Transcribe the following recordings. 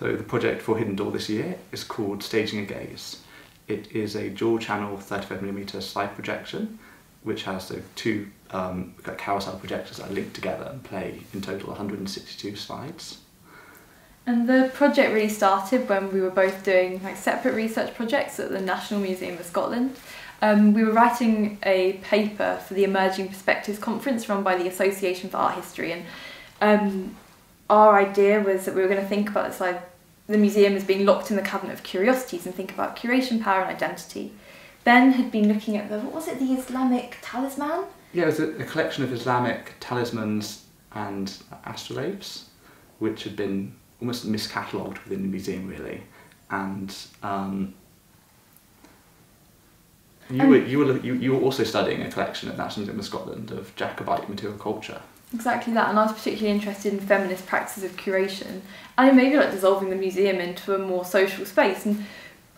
So the project for Hidden Door this year is called Staging a Gaze. It is a dual channel 35mm slide projection which has the two um, carousel projectors that are linked together and play in total 162 slides. And the project really started when we were both doing like separate research projects at the National Museum of Scotland. Um, we were writing a paper for the Emerging Perspectives Conference run by the Association for Art History and um, our idea was that we were going to think about this like the museum as being locked in the cabinet of curiosities and think about curation, power and identity. Ben had been looking at the, what was it, the Islamic talisman? Yeah, it was a, a collection of Islamic talismans and astrolabes, which had been almost miscatalogued within the museum, really. And um, you, were, you, were, you, you were also studying a collection at National Museum of Scotland of Jacobite material culture. Exactly that, and I was particularly interested in feminist practices of curation and maybe like dissolving the museum into a more social space. And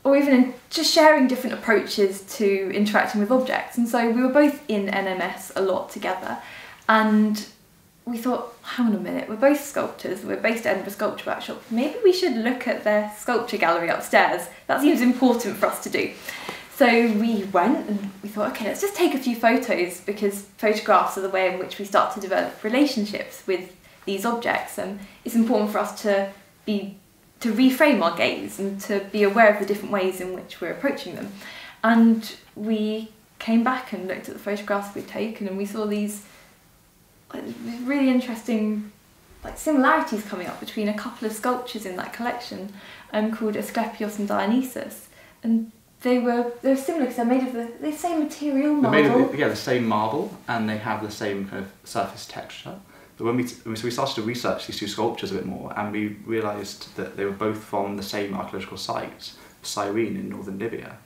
or even just sharing different approaches to interacting with objects. And so we were both in NMS a lot together, and we thought, hang on a minute, we're both sculptors, we're based at Edinburgh Sculpture Workshop, maybe we should look at their sculpture gallery upstairs. That seems important for us to do. So we went and we thought, okay, let's just take a few photos because photographs are the way in which we start to develop relationships with these objects, and it's important for us to be to reframe our gaze and to be aware of the different ways in which we're approaching them. And we came back and looked at the photographs we'd taken and we saw these really interesting like similarities coming up between a couple of sculptures in that collection um, called Asklepios and Dionysus. And they were they were similar because they're made of the, the same material marble. They're made of the, yeah, the same marble and they have the same kind of surface texture. But when we, so we started to research these two sculptures a bit more, and we realised that they were both from the same archaeological site, Cyrene in northern Libya.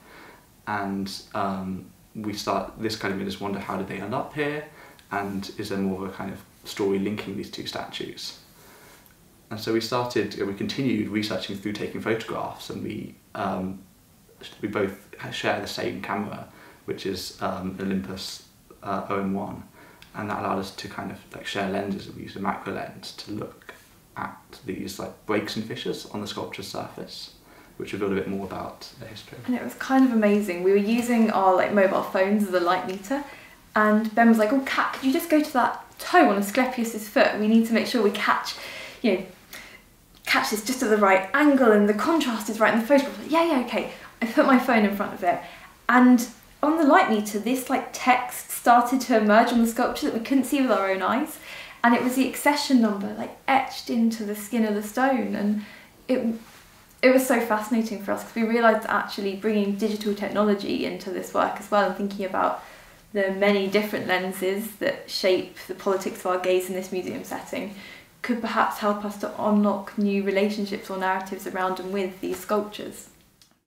And um, we start, this kind of made us wonder how did they end up here, and is there more of a kind of story linking these two statues? And so we started, we continued researching through taking photographs, and we, um, we both share the same camera, which is um, Olympus uh, OM1 and that allowed us to kind of like share lenses. We used a macro lens to look at these like breaks and fissures on the sculpture's surface, which revealed a bit more about the history. And it was kind of amazing. We were using our like mobile phones as a light meter, and Ben was like, "Oh, Kat, could you just go to that toe on Asklepios's foot? We need to make sure we catch, you know." catch this just at the right angle and the contrast is right in the photograph. Yeah, yeah, okay. I put my phone in front of it and on the light meter, this like text started to emerge on the sculpture that we couldn't see with our own eyes, and it was the accession number like etched into the skin of the stone, and it it was so fascinating for us because we realised that actually bringing digital technology into this work as well and thinking about the many different lenses that shape the politics of our gaze in this museum setting could perhaps help us to unlock new relationships or narratives around and with these sculptures.